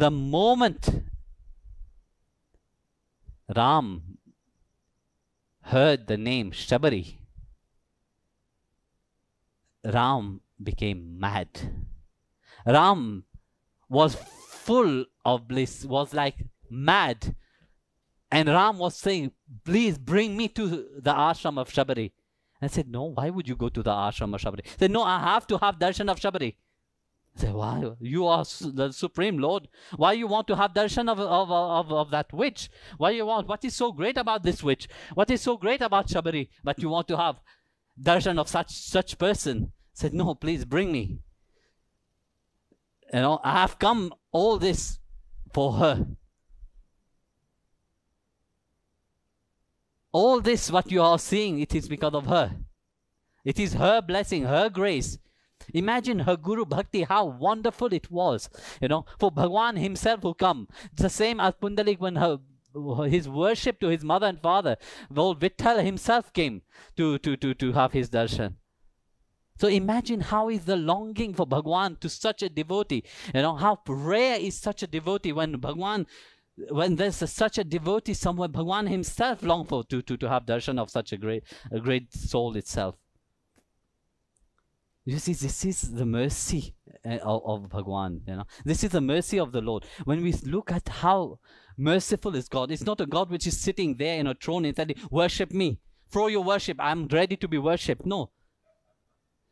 the moment Ram heard the name Shabari, Ram became mad. Ram was full of bliss, was like mad. And Ram was saying, Please bring me to the ashram of Shabari. And I said, No, why would you go to the ashram of Shabari? He said, No, I have to have darshan of Shabari. Why? You are the Supreme Lord. Why you want to have darshan of, of, of, of that witch? Why you want? What is so great about this witch? What is so great about Shabari? But you want to have darshan of such such person? Said, No, please bring me. You know, I have come all this for her. All this, what you are seeing, it is because of her. It is her blessing, her grace. Imagine her Guru Bhakti, how wonderful it was. You know, for Bhagwan himself will come. The same as Pundalik when her his worship to his mother and father. Old Vittal himself came to, to, to, to have his darshan. So imagine how is the longing for Bhagwan to such a devotee. You know, how rare is such a devotee when Bhagwan when there's a, such a devotee somewhere, Bhagwan himself long for to, to, to have darshan of such a great a great soul itself. You see, this is the mercy uh, of, of Bhagwan. You know, this is the mercy of the Lord. When we look at how merciful is God, it's not a God which is sitting there in a throne and saying, "Worship me, throw your worship. I'm ready to be worshipped." No,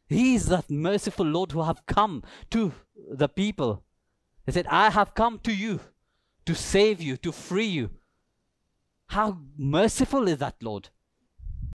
He is that merciful Lord who have come to the people. He said, "I have come to you." to save you, to free you. How merciful is that, Lord?